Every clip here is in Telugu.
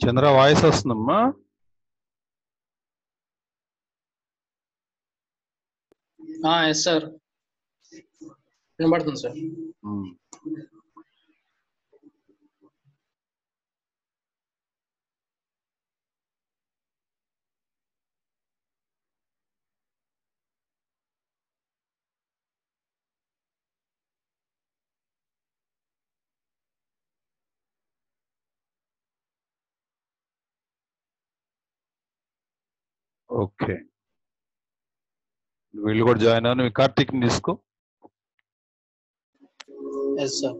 చంద్ర వాయిస్ వస్తుందమ్మా. ఎస్ సార్ వినపడుతుంది సార్ ఓకే వీళ్ళు కూడా జాయిన్ అవ్వను మీ కార్తీక్ తీసుకో ఎస్ సార్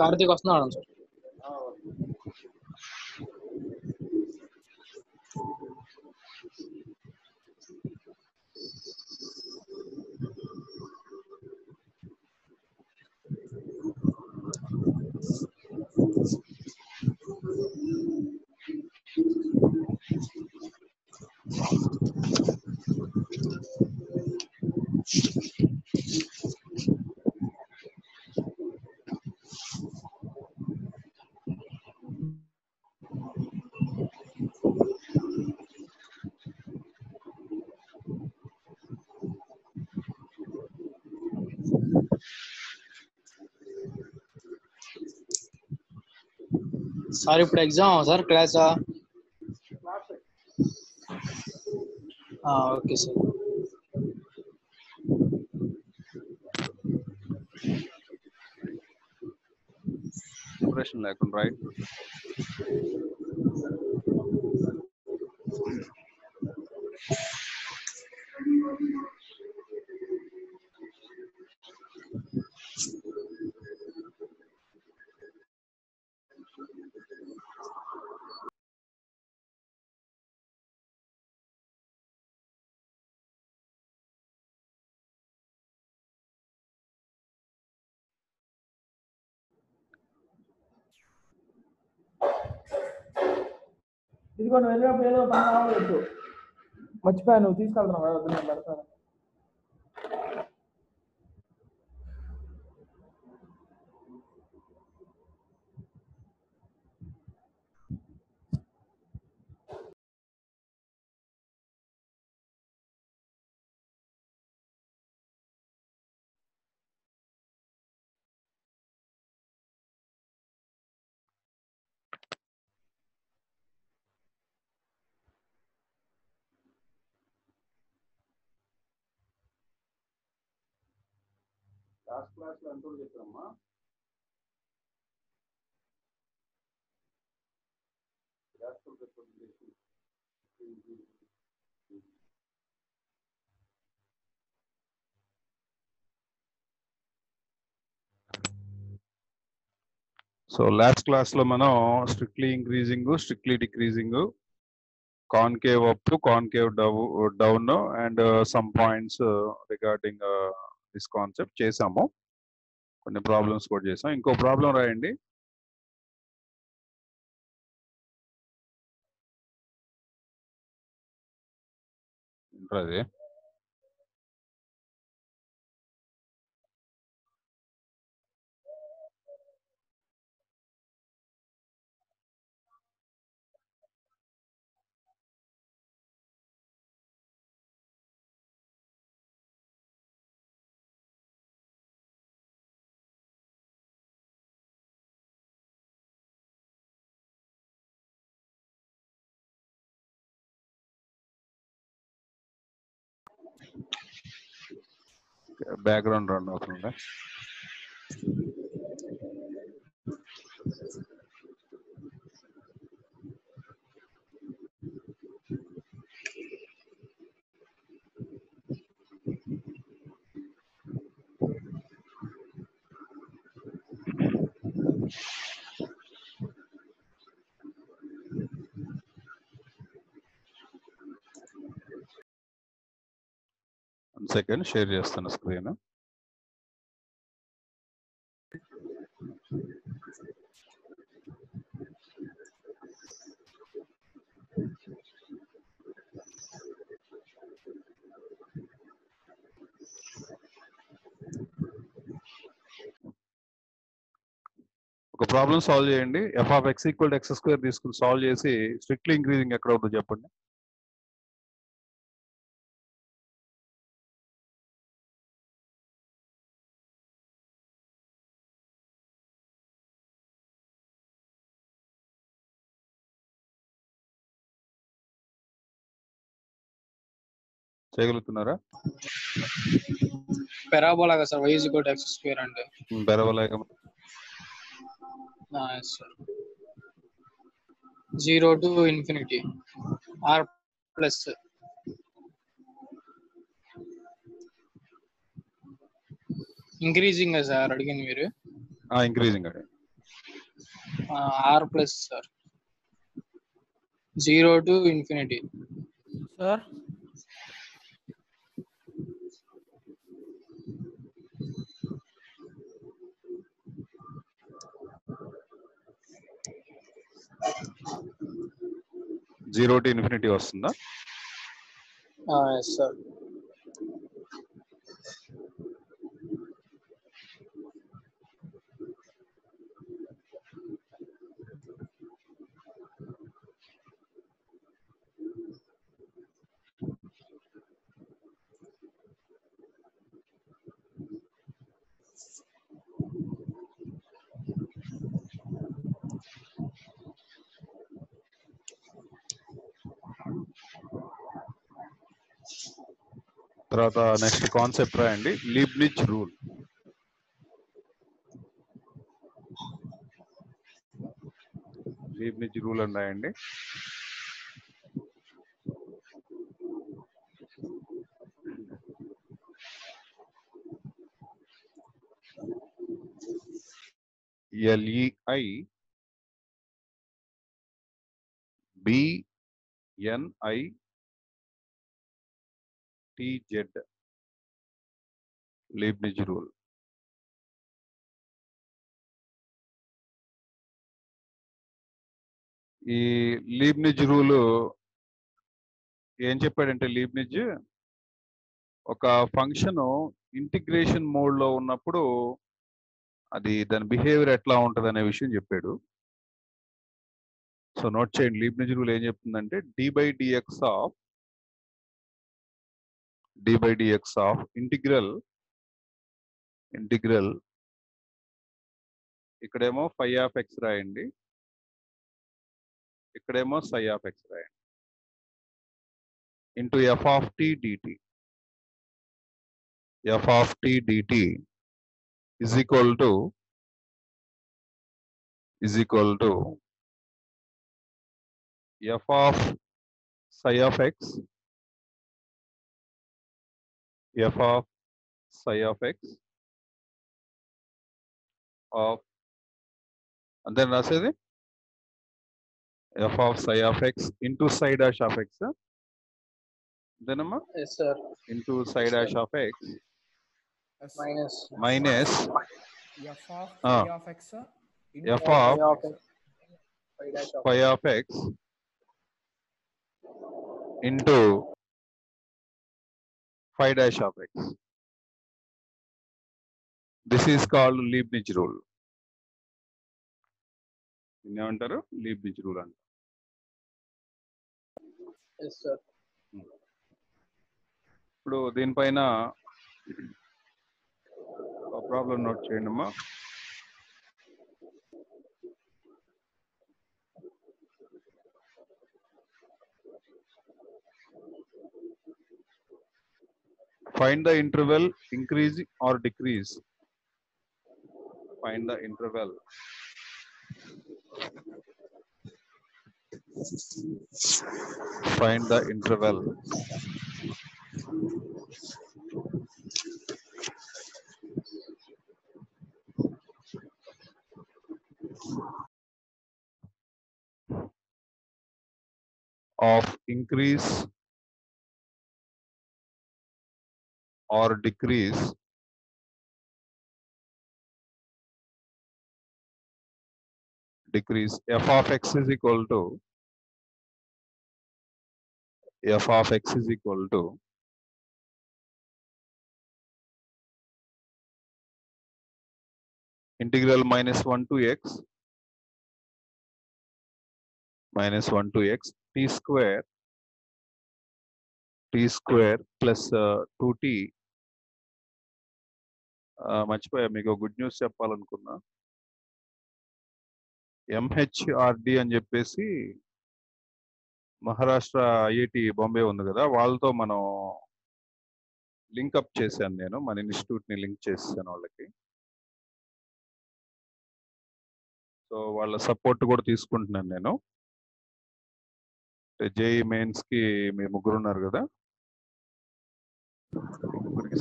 కార్తీక్ వస్తున్నాడు సార్ సార్ ఇప్పుడు ఎగ్జామ్ సార్ క్లాసా ఓకే సార్ ప్రిపరేషన్ లేకుండా రైట్ ఇదిగో నువ్వు వెళ్ళినప్పుడు ఏదో పని కావచ్చు మర్చిపోయా నువ్వు తీసుకెళ్తున్నావు కదా వద్దు నేను పెడతాను లాస్ట్ క్లాస్లో ఎంత చెప్పారమ్మా? సో లాస్ట్ క్లాస్లో మనం strictly increasing strictly decreasing concave up concave down and some points regarding this concept చేసాము. కొన్ని ప్రాబ్లమ్స్ కూడా చేసాం. ఇంకో ప్రాబ్లం రాయండి. అది. బ్యాక్గ్రౌండ్ రన్ అవుతుంది వన్ సెకండ్ షేర్ చేస్తాను స్క్రీన్. ఒక ప్రాబ్లం సాల్వ్ చేయండి. F of x equal x square తీసుకుని సాల్వ్ చేసి స్ట్రిక్ట్లీ ఇంక్రీజింగ్ ఎక్కడ అవుతుందో చెప్పండి. చేయగలుగుతున్నారా? పెరాబోలాగా sir y equal to x square yes sir zero to infinity R plus increasing sir అడిగింది మీరు? ఇంక్రీజింగ్ అండి R plus sir zero to infinity sir zero to infinity వస్తుందా? Yes sir. తర్వాత నెక్స్ట్ కాన్సెప్ట్ రాయండి. లీబ్నిచ్ రూల్ లీబ్నిచ్ రూల్ అని రాయండి. L E I B N I T Z. Leibniz rule. ఈ లీబ్నిజ్ రూల్ ఏం చెప్పాడంటే లీబ్నిజ్? ఒక ఫంక్షన్ ఇంటిగ్రేషన్ మోడ్లో ఉన్నప్పుడు అది దాని బిహేవియర్ ఎట్లా ఉంటుంది అనే విషయం చెప్పాడు. సో నోట్ చేయండి. లీబ్నిజ్ రూల్ ఏం చెప్తుందంటే d by dx of d by dx of integral integral ఇక్కడేమో ఫైవ్ ఆఫ్ ఎక్స్ రాయండి. ఇక్కడేమో సై ఆఫ్ ఎక్స్ రాయండి. Into f of t dt f of t dt is equal to is equal to f of psi of x f of psi of x of and then రాసేది f of psi of x into psi dash of x then అమ్మా yes sir into psi dash of x minus minus f of Ah. Of x f of phi of x into phi dash of x. This is called Leibniz rule. ఏమంటారు లీబ్నిజ్ రూల్ అంటారు ఇప్పుడు దీనిపైన ప్రాబ్లం నోట్ చేయండి అమ్మా Find the interval increase or decrease. Find the interval. Find the interval. of increase or decrease decrease f of x is equal to f of x is equal to integral minus 1 to x minus 1 to x t square t square plus uh, 2t ఆ, మర్చిపోయా మీకు గుడ్ న్యూస్ చెప్పాలనుకున్నా. ఎంహెచ్ఆర్డి అని చెప్పేసి మహారాష్ట్ర ఐఐటి బాంబే ఉంది కదా! వాళ్ళతో మనం లింక్ అప్ చేశాను నేను. మన ఇన్స్టిట్యూట్ని లింక్ చేశాను వాళ్ళకి. సో వాళ్ళ సపోర్ట్ కూడా తీసుకుంటున్నాను నేను. జేఈ మెయిన్స్కి మీ ముగ్గురు ఉన్నారు కదా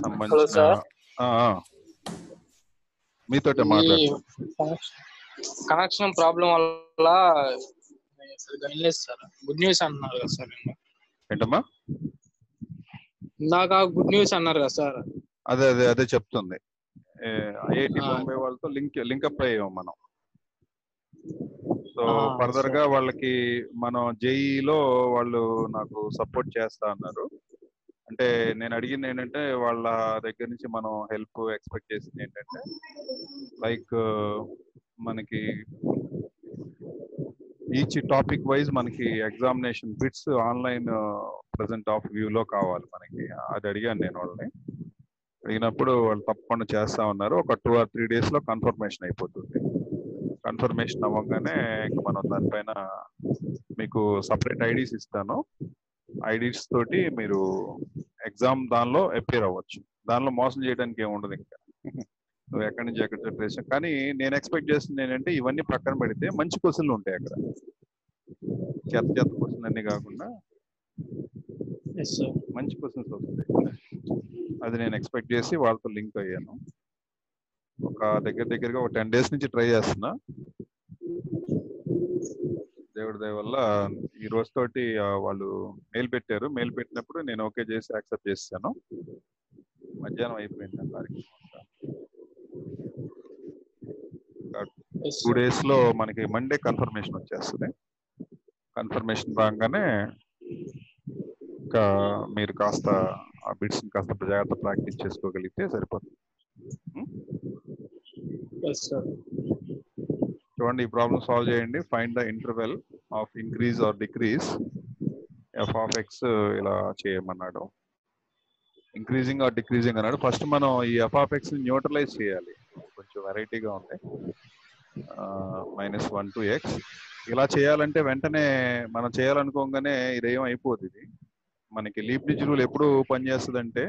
సంబంధించిన. మీతోటే మాట్లాడు కనెక్షన్ ప్రాబ్లం వల్ల సరిగ్గా వినలేదు సార్ గుడ్ న్యూస్ అంటున్నారు కదా సార్. ఏంటమ్మా ఇందాక గుడ్ న్యూస్ అన్నారు కదా సార్ అదే అదే అదే చెప్తుంది ఐఐటి. బాంబే వాళ్ళతో లింక్ లింకప్ అయ్యాం మనం సో ఫర్దర్. గా వాళ్ళకి మనం జేఈలో వాళ్ళు నాకు సపోర్ట్ చేస్తా అన్నారు అంటే నేను అడిగింది ఏంటంటే వాళ్ళ దగ్గర నుంచి మనం హెల్ప్ ఎక్స్పెక్ట్ చేసింది ఏంటంటే లైక్ మనకి ఈచ్ టాపిక్ వైజ్ మనకి examination bits online present of వ్యూలో కావాలి మనకి. అది అడిగాను నేను వాళ్ళని. అడిగినప్పుడు వాళ్ళు తప్పకుండా చేస్తా ఉన్నారు. ఒక టూ ఆర్ త్రీ డేస్లో కన్ఫర్మేషన్ అయిపోతుంది. కన్ఫర్మేషన్ అవ్వగానే ఇంకా మనం దానిపైన మీకు సపరేట్ ఐడీస్ ఇస్తాను. ఐడీస్ తోటి మీరు ఎగ్జామ్ దానిలో అపేర్ అవ్వచ్చు. దానిలో మోసం చేయడానికి ఏమి ఉండదు ఇంకా. నువ్వు ఎక్కడి నుంచి ఎక్కడ చెప్పేసి కానీ నేను ఎక్స్పెక్ట్ చేస్తుంది ఏంటంటే ఇవన్నీ పక్కన పెడితే మంచి క్వశ్చన్లు ఉంటాయి అక్కడ. చెత్త చెత్త క్వశ్చన్ అన్ని కాకుండా మంచి క్వశ్చన్స్ వస్తాయి. అది నేను ఎక్స్పెక్ట్ చేసి వాళ్ళతో లింక్ అయ్యాను. ఒక దగ్గర దగ్గరగా ఒక టెన్ డేస్ నుంచి ట్రై చేస్తున్నా. దేవుడి దయ వల్ల ఈ రోజు తోటి వాళ్ళు మెయిల్ పెట్టారు. మెయిల్ పెట్టినప్పుడు నేను ఓకే చేసి యాక్సెప్ట్ చేశాను మధ్యాహ్నం అయిపోయింది ఎస్ టూ డేస్లో మనకి మండే కన్ఫర్మేషన్ వచ్చేస్తుంది. కన్ఫర్మేషన్ రాగానే ఇంకా మీరు కాస్త ఆ బిట్స్ కాస్త జాగ్రత్త ప్రాక్టీస్ చేసుకోగలిగితే సరిపోతుంది. సార్ చూడండి ఈ ప్రాబ్లమ్ సాల్వ్ చేయండి. Find the interval of increase or decrease f of x ఇలా చేయమన్నాడు. ఇంక్రీజింగ్ ఆర్ డిక్రీజింగ్ అన్నాడు. ఫస్ట్ మనం ఈ ఎఫ్ ఆఫ్ ఎక్స్ న్యూట్రలైజ్ చేయాలి. కొంచెం వెరైటీగా ఉంది మైనస్ వన్ టు ఎక్స్ ఇలా చేయాలంటే వెంటనే మనం చేయాలనుకోగానే ఇదేం. అయిపోతుంది మనకి లీప్నిజ్ రూల్ ఎప్పుడు పనిచేస్తుంది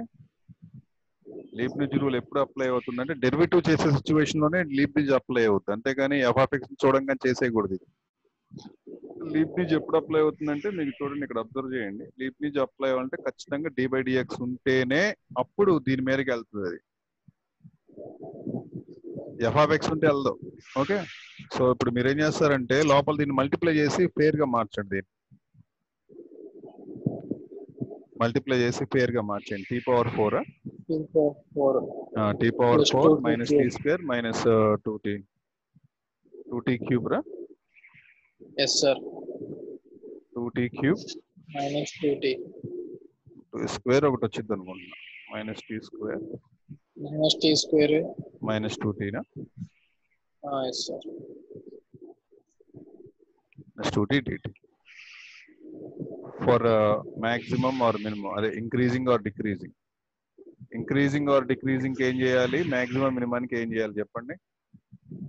లీప్నిజ్ రూల్ ఎప్పుడు అప్లై అవుతుందంటే డెరివేటివ్ చేసే సిచ్యువేషన్లోనే లీప్ లీప్నిజ్ అప్లై అవుతుంది అంతేగాని ఎఫ్ఆఫ్ఎక్స్ చూడంగా చేసేయకూడదు ఇది. లీప్నిజ్ ఎప్పుడు అప్లై అవుతుందంటే మీకు చూడండి ఇక్కడ అబ్జర్వ్ చేయండి. లీప్ లీప్నిజ్ అప్లై అవ్వాలంటే ఖచ్చితంగా డి బై డిఎక్స్ ఉంటేనే అప్పుడు దీని మేరకు వెళ్తుంది అది. ఎఫ్ఆఫ్ఎక్స్ ఉంటే వెళ్దాం. ఓకే? సో ఇప్పుడు మీరు ఏం చేస్తారంటే లోపల దీన్ని మల్టిప్లై చేసి ఫేర్గా మార్చండి దీన్ని. మల్టిప్లై చేసి ఫేర్గా మార్చండి. T power four four t power Plus four 2t minus t square minus two t two t cube రా yes sir two t cube minus two t two square ఒకటి వచ్చింది అనుకుంటున్నా minus t square minus t square minus two Tina yes sir minus two t t t for maximum or minimum అదే increasing or decreasing increasing or decreasing ఏం చేయాలి? మాక్సిమం మినిమానికి ఏం చేయాలి చెప్పండి?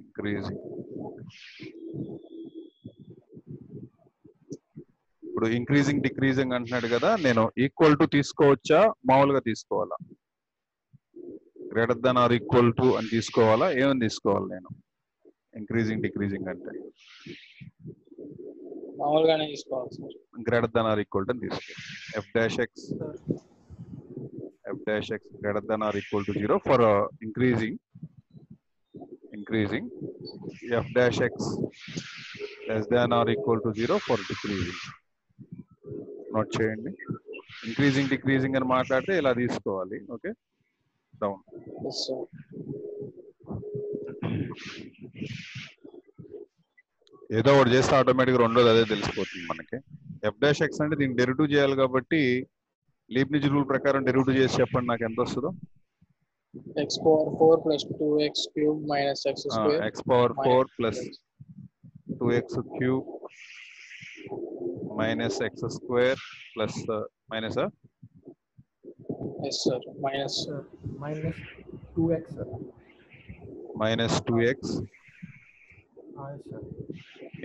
ఇంక్రీజింగ్ ఇప్పుడు ఇంక్రీజింగ్ డిక్రీజింగ్ అంటున్నాడు కదా నేను ఈక్వల్ టు తీసుకోవచ్చా? మామూలుగా తీసుకోవాలా? Greater than or equal to అని తీసుకోవాలా? ఏమని తీసుకోవాలి నేను? ఇంక్రీజింగ్ డిక్రీజింగ్ అంటే. మామూలుగానే తీసుకోవాలి greater than or equal to అని తీసుకోవాలి f dash x f dash x greater than or equal to zero for increasing increasing f dash x less than or equal to zero for decreasing note చేయండి. ఇంక్రీజింగ్ డిక్రీజింగ్ అని మాట్లాడితే ఇలా తీసుకోవాలి. ఓకే డౌన్ ఎస్ సార్ ఏదో ఒకటి చేస్తే ఆటోమేటిక్ రెండోది అదే తెలిసిపోతుంది మనకి. ఎఫ్ డాష్ ఎక్స్ అంటే దీన్ని డెరిటివ్ చేయాలి కాబట్టి లీబ్నిజ్ రూల్ ప్రకారం డెరిటివ్ చేసి చెప్పండి నాకు ఎంత వస్తుందో. X power four plus two x cube minus x square x power four plus two x cube minus x square plus minus yes sir minus sir minus two x sir minus two x sir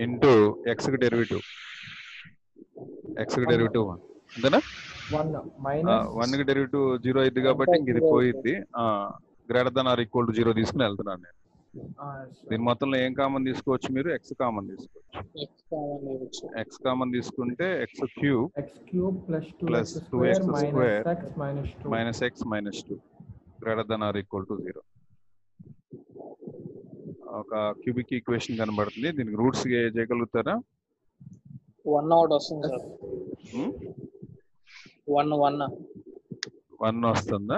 into ఎక్స్కి derivative ఎక్స్కి డెరివేటివ్ వన్ అంతేనా? వన్కి డెరివేటివ్ జీరో అయింది కాబట్టి ఇంక ఇది పోయిద్ది. Greater than or equal to zero తీసుకుని వెళ్తున్నాను నేను. దీని మొత్తంలో ఏం కామన్ తీసుకోవచ్చు మీరు? ఎక్స్ కామన్ తీసుకోవచ్చు. ఎక్స్ కామన్ తీసుకుంటే x cube plus two x 2x square minus x minus two. Greater then or equal to zero ఒక క్యూబిక్ ఈక్వేషన్ కనబడుతుంది. దీనికి రూట్స్ చేయగలుగుతారా? వన్ అవుట్ వస్తుంది వన్ వన్. వన్ వస్తుందా?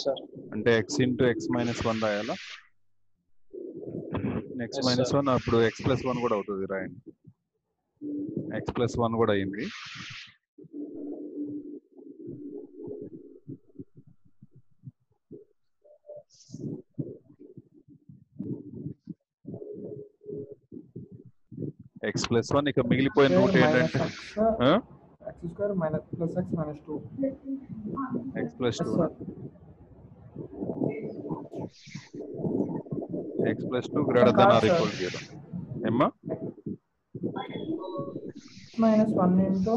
సార్ అంటే x into x minus one రాయాలా? X minus. One అప్పుడు ఎక్స్ ప్లస్ వన్ కూడా అవుతుంది రాయండి. ఎక్స్ ప్లస్ వన్ కూడా అయింది. ఎక్స్ ప్లస్ వన్ ఇక మిగిలిపోయిన రూట్ ఏంటంటే x x square minus plus x minus two x plus two sir x plus two greater then or equal zero ఏమ్మా మైనస్ వన్ ఇంటూ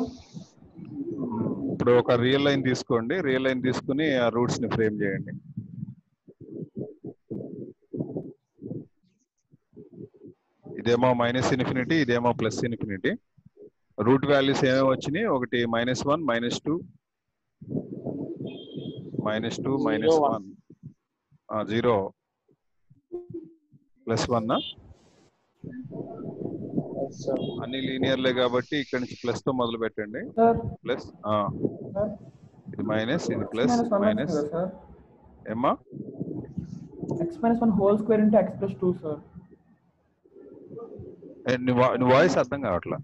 ఇప్పుడు ఒక రియల్ లైన్ తీసుకోండి. రియల్ లైన్ తీసుకుని ఆ రూట్స్ని ఫ్రేమ్ చేయండి. ఇదేమో మైనస్ ఇన్ఫినిటీ ఇదేమో ప్లస్ ఇన్ఫినిటీ రూట్ వాల్యూస్ ఏమేమి వచ్చినాయి? ఒకటి minus one minus two minus two minus one zero plus one అన్ని లీనియర్లే కాబట్టి ఇక్కడ నుంచి ప్లస్తో మొదలు పెట్టండి. సార్ ప్లస్ ఇది మైనస్ ఇది ప్లస్ మైనస్ ఏమ్మా? X minus one whole square into x plus two sir voice అర్థం కావట్లా?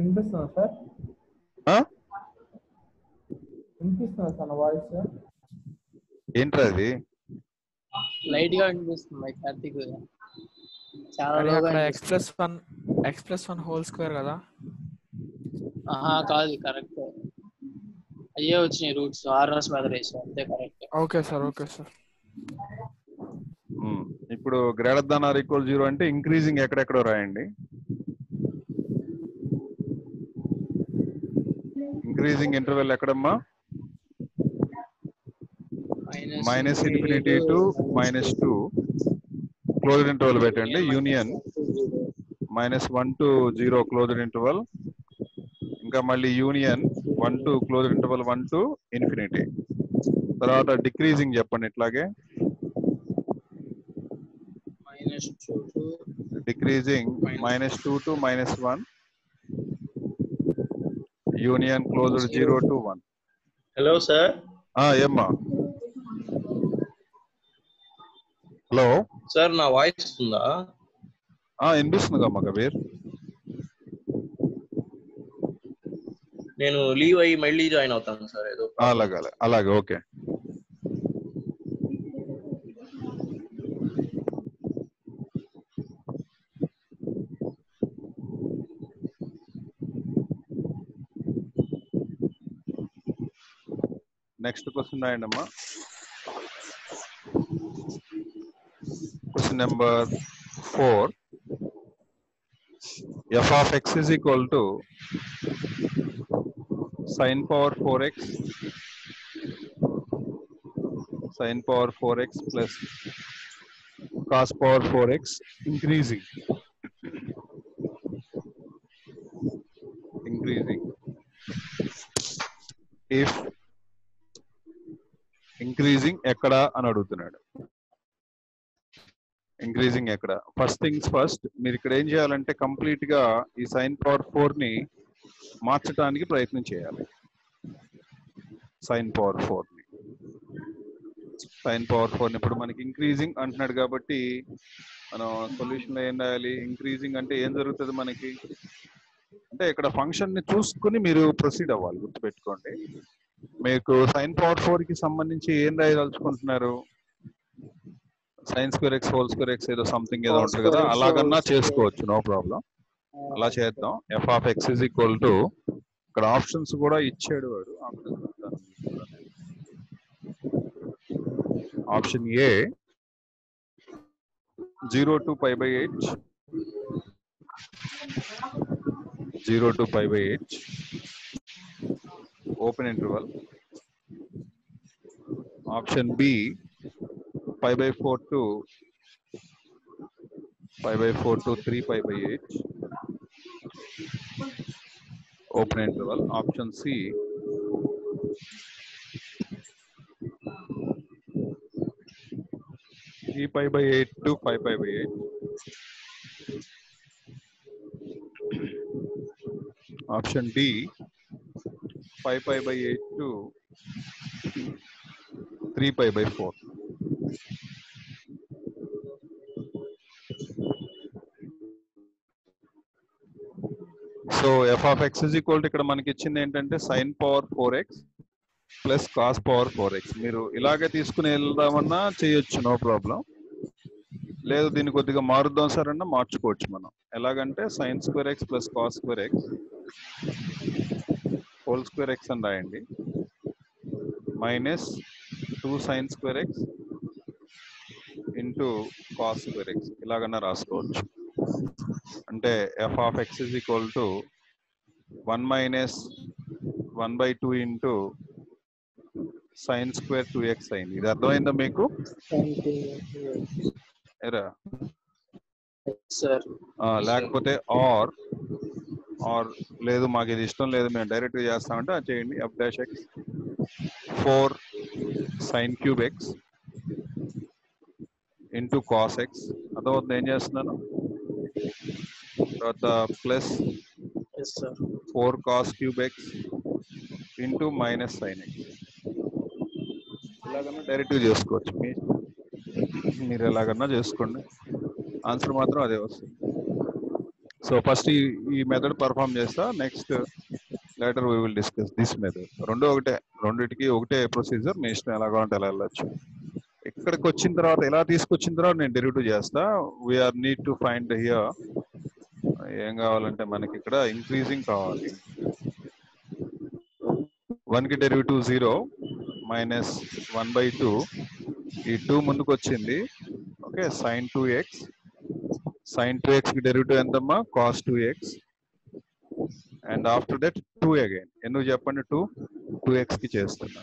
వినిపిస్తుందా సార్? వినిపిస్తుందా సార్ వాయిస్? సార్ ఏంట్రా అది? లైట్గా అనిపిస్తుంది కార్తీక్ చాలా అరే లోగా అక్కడ అనిపిస్తుంది. X plus one x plus one whole square కదా? ఆహా కాదు కరెక్ట్. అయ్యే వచ్చినాయి రూట్స్ ఆర్ఎస్ వేసాం అంతే correct. Okay sir okay sir. ఇప్పుడు greater than or equal zero అంటే ఇంక్రీజింగ్ ఎక్కడెక్కడో రాయండి. ఇంక్రీజింగ్ ఇంటర్వెల్ ఎక్కడమ్మా? Minus infinity to minus two closed interval పెట్టండి. Union minus one to zero closed interval ఇంకా మళ్ళీ union one to closed interval one to infinity తర్వాత డిక్రీజింగ్ చెప్పండి ఇట్లాగే. Decreasing. Minus two to minus one union closed zero to one. Hello sir. ఏమ్మా? హలో? సార్ నా వాయిస్ వస్తుందా? వినిపిస్తుంది అమ్మా కబీర్? నేను లీవ్ అయ్యి మళ్ళీ జాయిన్ అవుతాను సార్ ఏదో అలాగే అలాగే ఓకే. నెక్స్ట్ క్వశ్చన్ రాయండి అమ్మా question number four f of x is equal to sine power four x sine power four x plus cos power four x increasing increasing increasing ఎక్కడ అని అడుగుతున్నాడు. ఇంక్రీజింగ్ ఎక్కడ? ఫస్ట్ థింగ్స్ ఫస్ట్ మీరు ఇక్కడ ఏం చేయాలంటే కంప్లీట్గా ఈ సైన్ పవర్ ఫోర్ని మార్చడానికి ప్రయత్నం చేయాలి. సైన్ పవర్ ఫోర్ని. సైన్ పవర్ ఫోర్ని ఇప్పుడు మనకి ఇంక్రీజింగ్ అంటున్నాడు కాబట్టి మనం సొల్యూషన్లో ఏం రాయాలి? ఇంక్రీజింగ్ అంటే ఏం జరుగుతుంది మనకి? అంటే ఇక్కడ ఫంక్షన్ని చూసుకుని మీరు ప్రొసీడ్ అవ్వాలి. గుర్తుపెట్టుకోండి. మీకు సైన్ పవర్ ఫోర్కి సంబంధించి ఏం రాయదలుచుకుంటున్నారు? Sine square x whole square x ఏదో సంథింగ్ ఏదో ఉంటుంది కదా అలాగన్నా. చేసుకోవచ్చు నో ప్రాబ్లం. అలా చేద్దాం. F of x is equal to ఇక్కడ ఆప్షన్స్ కూడా ఇచ్చాడు వాడు. Option A zero to pi by eight zero to pi by eight open interval Option B, pi by 4 to pi by 4 to 3 pi by 8. Open interval. Option C, three pi by 8 to 5 pi by 8. Option D, 5 pi by 8 to 3 pi by 4 so f of x is equal ఇక్కడ మనకి ఇచ్చింది ఏంటంటే sine power four x plus cos power four x మీరు ఇలాగే తీసుకుని వెళ్దామన్నా చేయొచ్చు నో ప్రాబ్లం లేదు దీన్ని కొద్దిగా మారుద్దాం సార్ అన్న మార్చుకోవచ్చు మనం. ఎలాగంటే sine square x plus cos square x whole square x అని రాయండి. Minus two sine square x into cos square x ఇలాగన్నా రాసుకోవచ్చు. అంటే f of x is equal to one minus one by two into sine square two x అయింది. ఇది అర్థమైందా మీకు? లేకపోతే ఆర్ ఆర్ లేదు మాకు ఇది ఇష్టం లేదు మేము డైరెక్ట్గా చేస్తామంటే అది చేయండి. F dash x four sine cube x into cos x. అర్థమవుతుంది ఏం చేస్తున్నాను? తర్వాత plus four cos cube x into minus sine x. ఇలాగన్నా direct చేసుకోవచ్చు. మీ మీరు ఎలాగన్నా చేసుకోండి. ఆన్సర్ మాత్రం అదే వస్తుంది. సో ఫస్ట్ ఈ ఈ మెథడ్ పర్ఫామ్ చేస్తా. Next later we will discuss this method రెండు ఒకటే రెండిటికి ఒకటే ప్రొసీజర్ మీ ఇష్టం ఎలా కావాలంటే ఎలా వెళ్ళచ్చు. ఇక్కడికి వచ్చిన తర్వాత ఎలా తీసుకొచ్చిన తర్వాత నేను డెరివేటివ్ చేస్తా. We are need to find here ఏం కావాలంటే మనకి ఇక్కడ ఇంక్రీజింగ్ కావాలి. వన్కి derivative zero minus one by two ఈ టూ ముందుకు వచ్చింది. Okay sine two x sine two ఎక్స్కి derivative ఎంతమ్మా? Cos two x and after that two again. ఎందుకు చెప్పండి? టూ టూ ఎక్స్కి చేస్తున్నా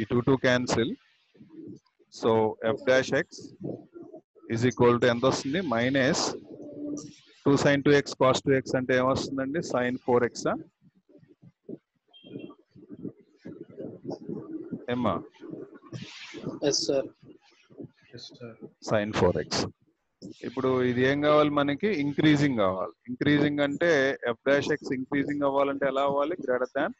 ఈ two two cancel. So f dash x is equal to ఎంత వస్తుంది? Minus two sine two x cos two x అంటే ఏమొస్తుందండి? సైన్ ఫోర్ ఎక్స్ ఏమ్మా? Sine four x. ఇప్పుడు ఇది ఏం కావాలి మనకి? ఇంక్రీజింగ్ కావాలి. ఇంక్రీజింగ్ అంటే ఎఫ్ డాష్ ఎక్స్ ఇంక్రీజింగ్ అవ్వాలంటే ఎలా అవ్వాలి? Greater than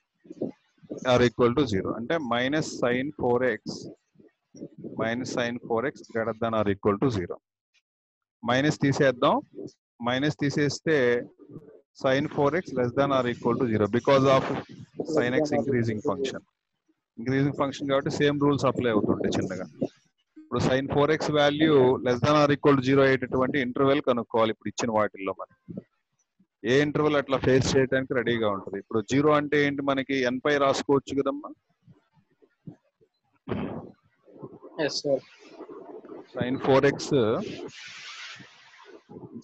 or equal to zero అంటే minus sine four x minus sine four x greater than or equal to zero minus తీసేద్దాం. మైనస్ తీసేస్తే sine four x less than or equal to zero because of sine x increasing function increasing function కాబట్టి సేమ్ రూల్స్ అప్లై అవుతుంటాయి చిన్నగా. ఇప్పుడు sine four x value less than or equal zero అయ్యేటటువంటి ఇంటర్వెల్ కనుక్కోవాలి ఇప్పుడు ఇచ్చిన వాటిల్లో మనం ఏ ఇంటర్వెల్ అట్లా ఫేస్ చేయడానికి రెడీగా ఉంటుంది? ఇప్పుడు జీరో అంటే ఏంటి మనకి? ఎన్ పై రాసుకోవచ్చు కదమ్మా? సైన్ ఫోర్ ఎక్స్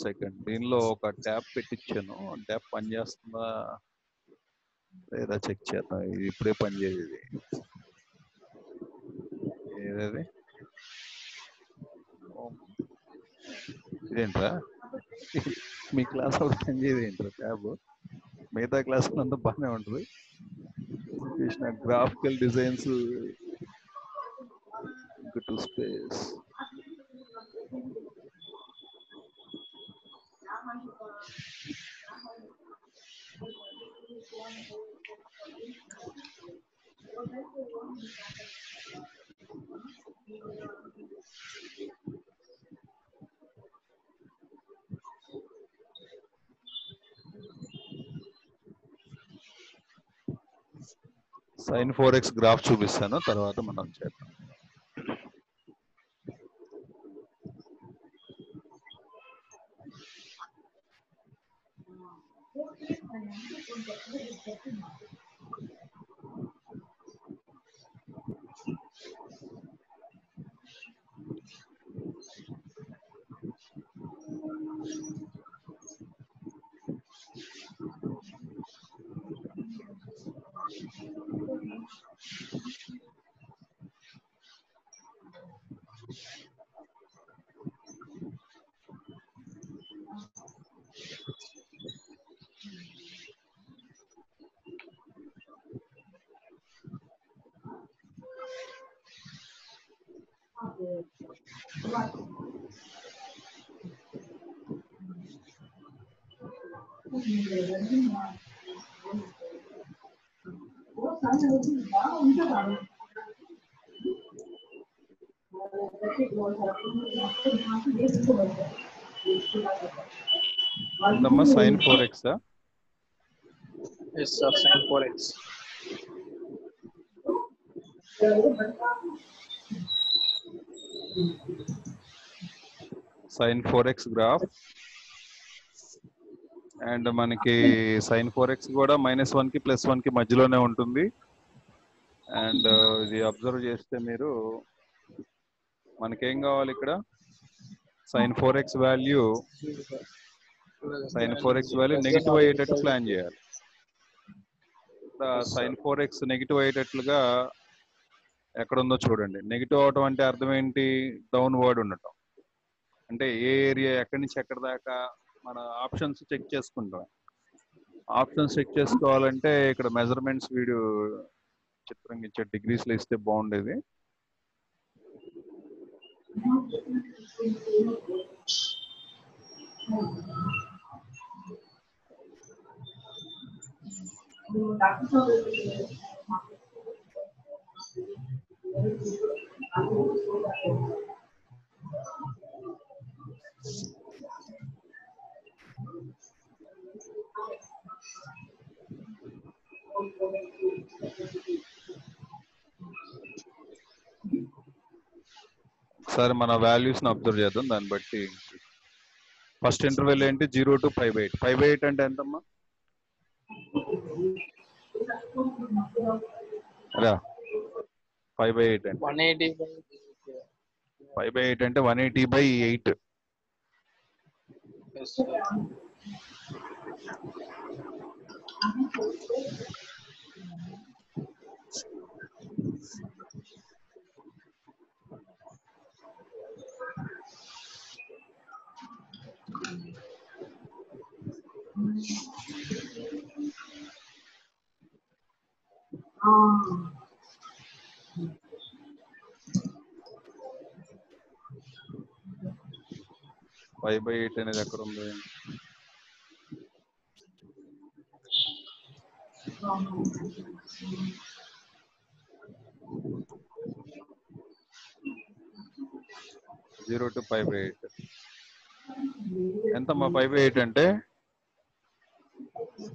సెకండ్ దీనిలో ఒక ట్యాబ్ పెట్టించాను ట్యాబ్ పనిచేస్తుందా లేదా చెక్ చేద్దాం. ఇది ఇప్పుడే పనిచేయదు ఇది ఏదది? ఇదేంట్రా? మీ క్లాస్ ఒకటి పనిచేయదు ఏంట్రా ట్యాబ్ మిగతా క్లాస్ అంతా బాగానే ఉంటుంది. చేసిన graphical designs to space Thank you. Sine four x graph చూపిస్తాను తర్వాత మనం చేద్దాం. ఎంతమ్మా sine four x yes sir sine four x sine four x graph and మనకి సైన్ ఫోర్ ఎక్స్ కూడా మైనస్ వన్కి ప్లస్ వన్కి మధ్యలోనే ఉంటుంది. అండ్ uh, ఇది అబ్జర్వ్ చేస్తే మీరు మనకేం కావాలి ఇక్కడ? Sine four x value sine four x value negative అయ్యేటట్టు ప్లాన్ చేయాలి. సైన్ ఫోర్ ఎక్స్ నెగిటివ్ అయ్యేటట్లుగా ఎక్కడ ఉందో చూడండి. నెగిటివ్ అవటం అంటే అర్థం ఏంటి? డౌన్ వర్డ్ ఉండటం. అంటే ఏ ఏరియా ఎక్కడి నుంచి ఎక్కడి దాకా మన ఆప్షన్స్ చెక్ చేసుకుంటాం. ఆప్షన్స్ చెక్ చేసుకోవాలంటే ఇక్కడ మెజర్మెంట్స్ వీడియో చిత్రంగా ఇచ్చే డిగ్రీస్లో ఇస్తే బాగుండేది. సార్ మన వాల్యూస్ని అబ్జర్వ్ చేద్దాం. దాన్ని బట్టి ఫస్ట్ ఇంటర్వెల్ ఏంటి? Zero to five eight five eight అంటే ఎంతమ్మా? ఫైవ్ బై ఎయిట్ అంటే one eighty five by eight అంటే one eighty by eight five by eight అనేది ఎక్కడ ఉంది? Zero to five by eight ఎంతమ్మా ఫైవ్ బై ఎయిట్ అంటే?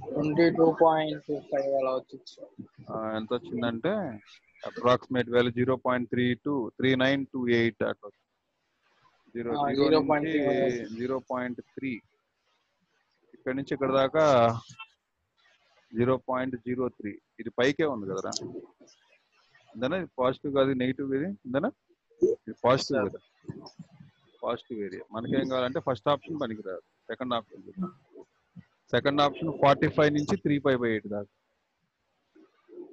ట్వంటీ టూ పాయింట్ ఫైవ్ అలా వచ్చింది ఎంత వచ్చిందంటే? Approximate value zero point three two three nine two eight అట్లా జీరో ఆ, జీరో 0.3 నుంచి జీరో పాయింట్ త్రీ. ఇక్కడ నుంచి ఇక్కడ దాకా జీరో పాయింట్ జీరో త్రీ. ఇది పైకే ఉంది కదరా? ఇందనా ఇది పాజిటివ్ కాదు నెగిటివ్ ఇది? ఇందనా ఇది పాజిటివ్ కదా. Positive area. మనకేం కావాలంటే ఫస్ట్ ఆప్షన్ పనికిరాదు. Second option second option forty five నుంచి త్రీ ఫైవ్ బై ఎయిట్ దాకా.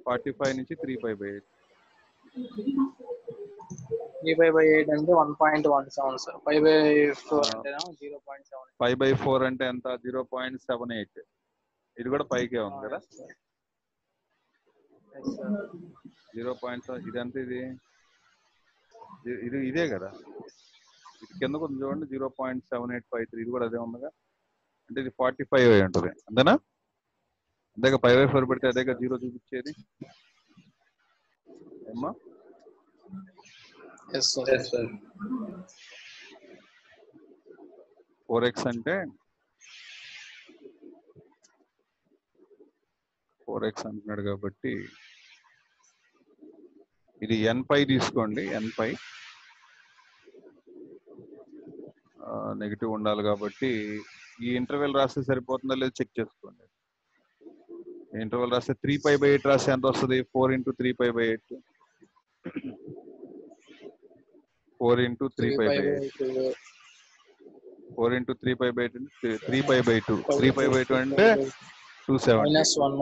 ఫార్టీ ఫైవ్ నుంచి three five by eight. Three five by eight అంటే one point one seven sir five by four అంటే zero point seven five by four అంటే ఎంత? జీరో పాయింట్ సెవెన్ ఎయిట్ ఇది కూడా పైకే ఉంది కదా? జీరో పాయింట్ సెవెన్ ఇది ఎంత ఇది? ఇది- ఇది ఇదే కదా? ఇది కింద కొంచెం చూడండి zero point seven eight five three ఇది కూడా అదే ఉందిగా? అంటే ఇది ఫార్టీ ఫైవ్ అయి ఉంటుంది. అంతేనా? అంతేగా ఫైవ్ బై ఫోర్ పెడితే అదేగా జీరో చూపించేది? ఏమ్మా? Yes sir sir four x అంటే? ఫోర్ ఎక్స్ అంటున్నాడు కాబట్టి ఇది ఎన్ పై తీసుకోండి ఎన్ పై. నెగిటివ్ ఉండాలి కాబట్టి ఈ ఇంటర్వెల్ రాస్తే సరిపోతుందో లేదో చెక్ చేసుకోండి. ఇంటర్వెల్ రాస్తే త్రీ పై బై ఎయిట్ రాస్తే ఎంత వస్తుంది? Four into three pi by eight four into three pi by eight. Four into three pi by eight three pi by two. Three pi by two అంటే two. Seven. Minus one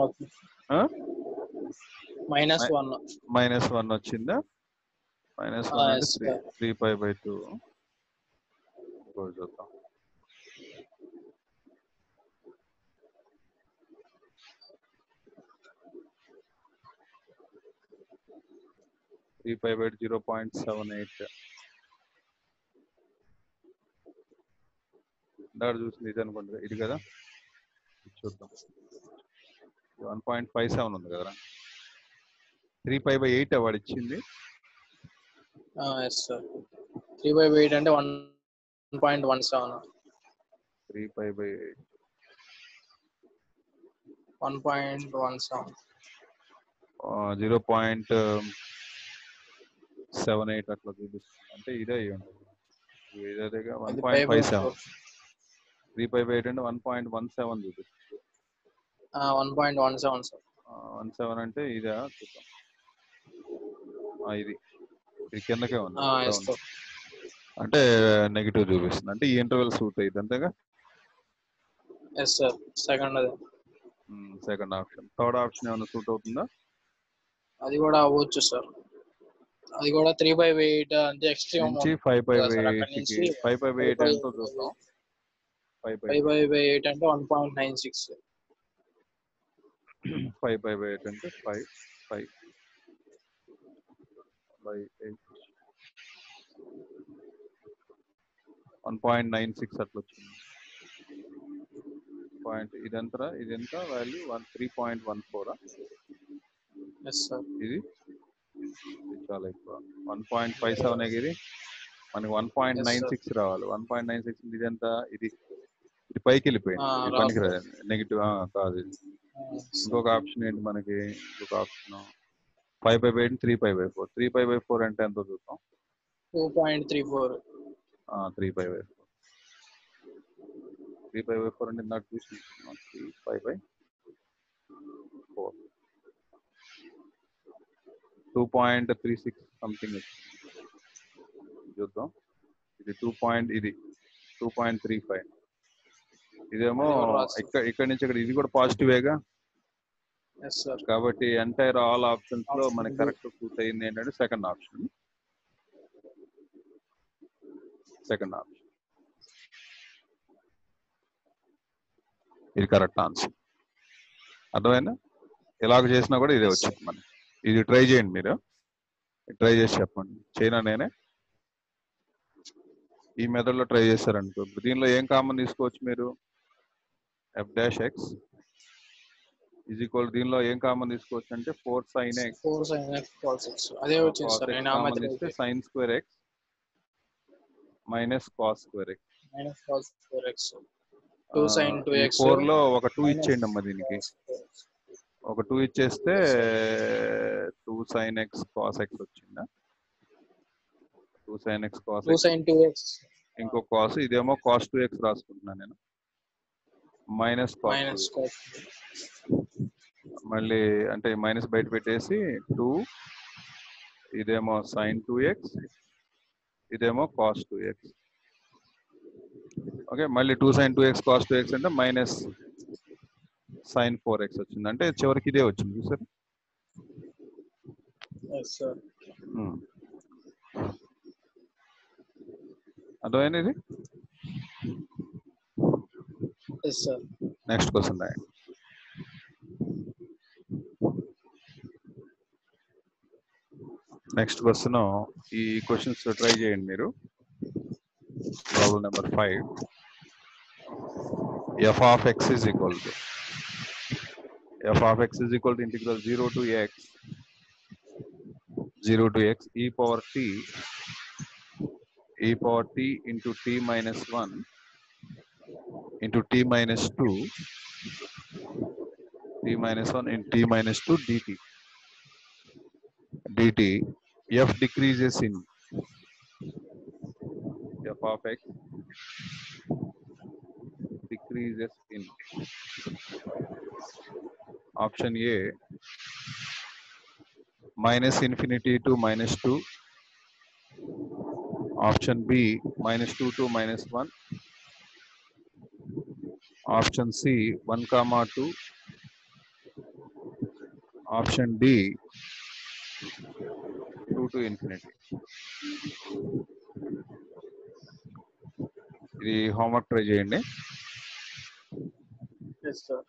minus one. Minus one వచ్చిందా? మైనస్ వన్ అంటే త్రీ పై బై టూ. చూద్దాం. Three pi by zero point seven eight. ఇందాక చూసింది ఇది అనుకుంటా ఇది కదా? చూద్దాం. వన్ పాయింట్ ఫైవ్ సెవెన్ ఉంది కదా త్రీ ఫైవ్ బై ఎయిట్ వాడు ఇచ్చింది. త్రీ బై ఎయిట్ అంటే one point one seven. Three five by eight. One point one seven. Zero point seven eight అట్లా చూపిస్తుంది. అంటే ఇదే అయ్యి ఉంటుంది one point five seven. Three five eight అంటే వన్ పాయింట్ వన్ సెవెన్ చూపిస్తుంది. One point one seven sir. One seven అంటే ఇదా? చూద్దాం. ఇది. కిందకే ఉంది. అంటే నెగిటివ్ చూపిస్తుంది. అంటే ఈ ఇంటర్వెల్ సూట్ అయ్యింది అంతేగా? ఎస్ సార్ సెకండ్ అది. సెకండ్ ఆప్షన్ థర్డ్ ఆప్షన్ ఏమైనా సూట్ అవుతుందా? అది కూడా అవ్వచ్చు సార్ అది కూడా త్రీ బై ఎయిట్ అంటే ఎక్స్ట్రీమ్ ఫైవ్ అక్కడి ఎయిట్ ఫైవ్ ఫైవ్ ఎయిట్ ఎంతో చూద్దాం ఫైవ్ బై బై ఎయిట్ అంటే one point nine six five by by eight అంటే five five by eight one point nine six అట్లా వచ్చింది. పాయింట్ ఇదంతా ఇది ఎంత value one three point one four ఇది? చాలా ఎక్కువ. వన్ పాయింట్ ఫైవ్ సెవెన్ ఇది మనకి వన్ పాయింట్ నైన్. సిక్స్ రావాలి. వన్ పాయింట్ నైన్ సిక్స్ ఇది ఎంత ఇది ఇది పైకి వెళ్ళిపోయింది. పనికిరాదు. నెగిటివ్ కాదు ఇంకొక ఆప్షన్ ఏంటి మనకి? ఇంకొక option five by eight three five by four three five by four అంటే ఎంతో చూద్దాం. Two point three four three five by four three five by four అంటే నాకు చూసి three five by four two point three six something చూద్దాం. ఇది టూ పాయింట్ ఇది టూ పాయింట్ త్రీ ఫైవ్ ఇదేమో. ఇక్కడ ఇక్కడ నుంచి ఇక్కడ ఇది కూడా పాజిటివేగా ఎస్ సార్ కాబట్టి ఎంటైర్ ఆల్ ఆప్షన్స్లో మనకి కరెక్ట్ అయింది ఏంటంటే సెకండ్ ఆప్షన్ సెకండ్ ఆప్షన్ ఇది కరెక్ట్ ఆన్సర్ అర్థమైందా? ఎలాగ చేసినా కూడా ఇదే వచ్చింది మనకి. ఇది ట్రై చేయండి మీరు. ట్రై చేసి చెప్పండి. చైనా నేనే? ఈ మెథడ్లో ట్రై చేశారనుకో దీనిలో ఏం కామన్ తీసుకోవచ్చు మీరు? F dash x is equal దీనిలో ఏం కామన్ తీసుకోవచ్చు అంటే four sine x four sine x అదే వచ్చింది sine square x minus cos square x minus cos four x two sine two x ఫోర్లో ఒక టూ ఇచ్చేయండి అమ్మా దీనికి. ఒక టూ ఇచ్చేస్తే two sine x cos x వచ్చిందా? Two sine x cos two sine two x. ఇంకో కాస్ ఇదేమో కాస్ టూ ఎక్స్ రాసుకుంటున్నాను నేను. మైనస్ మైనస్ కాస్ మళ్ళీ అంటే మైనస్ బయట పెట్టేసి టూ ఇదేమో సైన్ టూ ఎక్స్ ఇదేమో కాస్ టూ ఎక్స్. ఓకే మళ్ళీ two sine two x cos two x అంటే మైనస్ సైన్ ఫోర్ ఎక్స్ వచ్చింది. అంటే చివరికి ఇదే వచ్చింది సార్ అర్థమైంది ఇది? నెక్స్ట్ క్వశ్చన్ రాయండి నెక్స్ట్ క్వశ్చన్ ఈ క్వశ్చన్స్ ట్రై చేయండి మీరు. Problem number five f of x is equal to f of x is equal to integral zero to x zero to x e power t E40 into t minus 1 into t minus 2 t minus 1 in t minus 2 dt dt f decreases in f of x decreases in option a minus infinity to minus 2 option b minus 2 to minus 1 option C 1 comma 2 option D 2 to infinity ఇది హోంవర్క్ ట్రై చేయండి ఎస్ సార్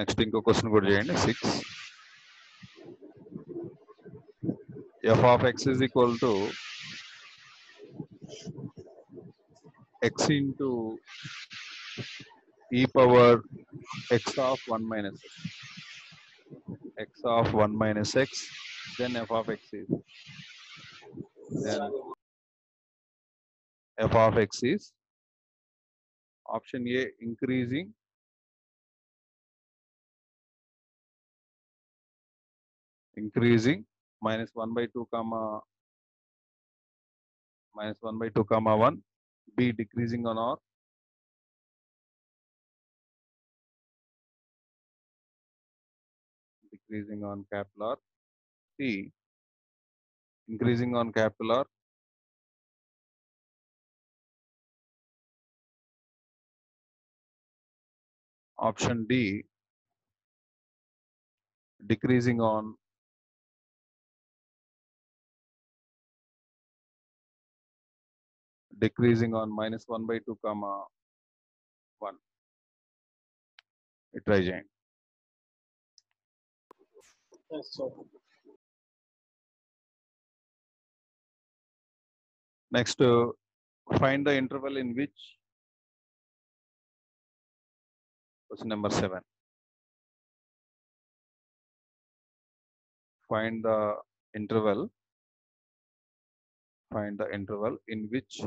నెక్స్ట్ ఇంకో క్వశ్చన్ కూడా చేయండి. Six f of x is equal to x into e power x of one minus x of one minus x then f of x is then f of x is option A increasing increasing minus 1 by 2 comma minus 1 by 2 comma 1 b decreasing on r. Decreasing on capital r. C increasing on capital r. Option d decreasing on decreasing on minus 1 by 2 comma 1 nitrogen. Yes, sir. Next, uh, find the interval in which question number seven. Find the interval. Find the interval in which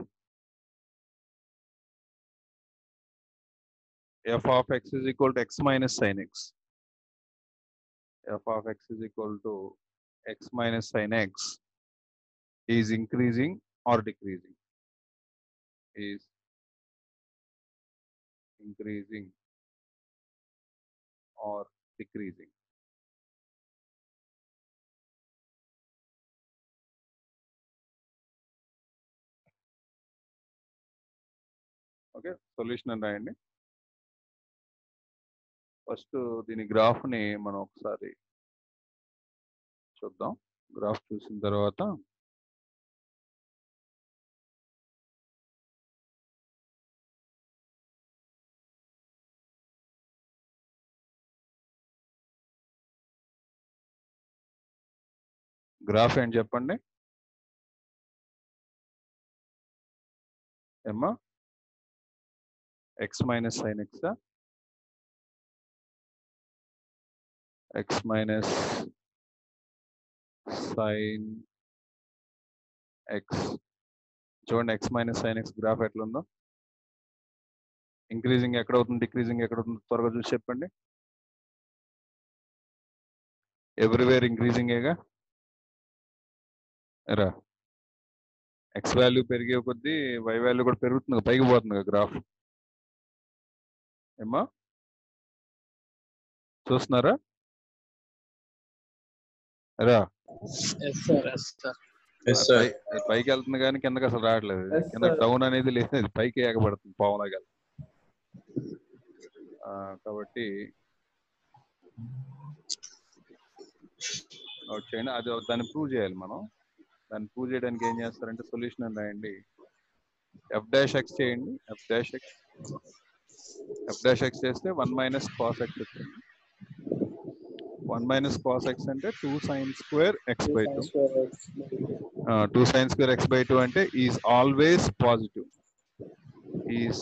f of x is equal to x minus sin x f of x is equal to x minus sin x is increasing or decreasing is increasing or decreasing okay solution అని రాయండి ఫస్ట్ దీని గ్రాఫ్ని మనం ఒకసారి చూద్దాం. గ్రాఫ్ చూసిన తర్వాత గ్రాఫ్ ఏంటి చెప్పండి? ఏమ్మా? ఎక్స్ మైనస్ సైన్ ఎక్సా ఎక్స్ మైనస్ సైన్ ఎక్స్ చూడండి x minus sine x graph ఎట్లుందో. ఇంక్రీజింగ్ ఎక్కడ అవుతుంది డిక్రీజింగ్ ఎక్కడ అవుతుంది త్వరగా చూసి చెప్పండి. ఎవ్రీవేర్ ఇంక్రీజింగేగా రా ఎక్స్ వాల్యూ పెరిగే కొద్దీ వై వాల్యూ కూడా పెరుగుతుంది పైకి పోతుంది కదా గ్రాఫ్ ఏమ్మా? చూస్తున్నారా? రా పైకి వెళ్తుంది కానీ కిందకి అసలు రావట్లేదు. కింద. డౌన్ అనేది లేదు. పైకి ఎగబడుతుంది పావులాగా. ఆ, కాబట్టి నోట్ చేయండి అది దాన్ని ప్రూవ్ చేయాలి మనం. దాన్ని ప్రూవ్ చేయడానికి ఏం చేస్తారంటే సొల్యూషన్ అని రాయండి ఎఫ్ డాష్ ఎక్స్ చేయండి. F dash x f dash x చేస్తే వన్ మైనస్ కాస్ ఎక్స్ వచ్చింది వన్ మైనస్ కాస్ ఎక్స్ అంటే two sine square x by two two sine square x by two అంటే is always positive is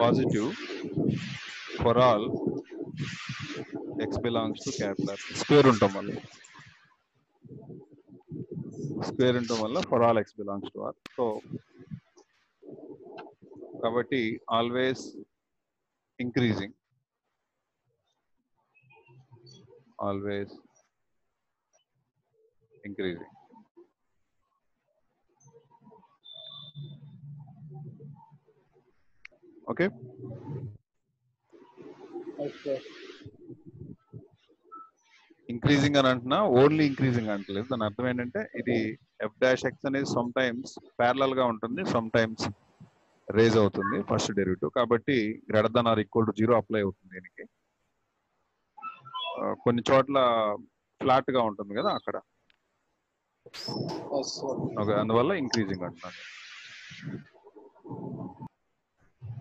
positive for all x belongs to capital square ఉండటం వల్ల స్క్వేర్ ఉండటం వల్ల for all x belongs to R so కాబట్టి always increasing always increasing okay yes sir increasing అని అంటున్నా ఓన్లీ ఇంక్రీజింగ్ అంటలేదు. దాని అర్థం ఏంటంటే ఇది ఎఫ్ డాష్ ఎక్స్ అనేది సమ్ టైమ్స్ ప్యారలల్గా ఉంటుంది సమ్ టైమ్స్ రేజ్ అవుతుంది ఫస్ట్ డెరివేటివ్ కాబట్టి greater than or equal to zero apply అవుతుంది దీనికి. కొన్ని చోట్ల ఫ్లాట్గా ఉంటుంది కదా అక్కడ. ఓకే అందువల్ల ఇంక్రీజింగ్ అంటున్నాను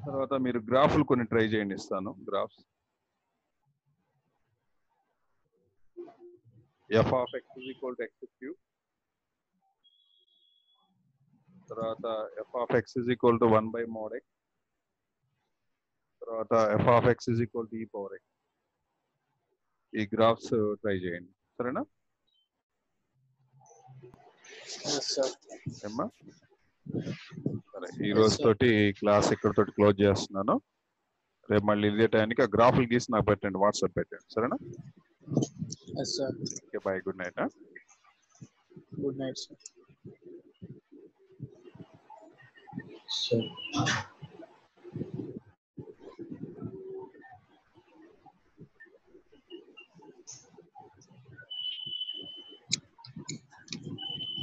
తర్వాత మీరు గ్రాఫ్లు కొన్ని ట్రై చేయండి ఇస్తాను graphs. F of x is equal to x cube తర్వాత f of x is equal to one by mod x తర్వాత f of x is equal to e power x ఈ గ్రాఫ్స్ ట్రై చేయండి. సరేనా? సార్ ఏమ్మా? సరే ఈ రోజు. తోటి క్లాస్ ఇక్కడ తోటి క్లోజ్ చేస్తున్నాను. రేపు మళ్ళీ ఇదే టైంకి ఆ గ్రాఫులు గీసి నాకు పెట్టండి వాట్సాప్ పెట్టండి. సరేనా? Yes sir okay bye. Good night good night sir sir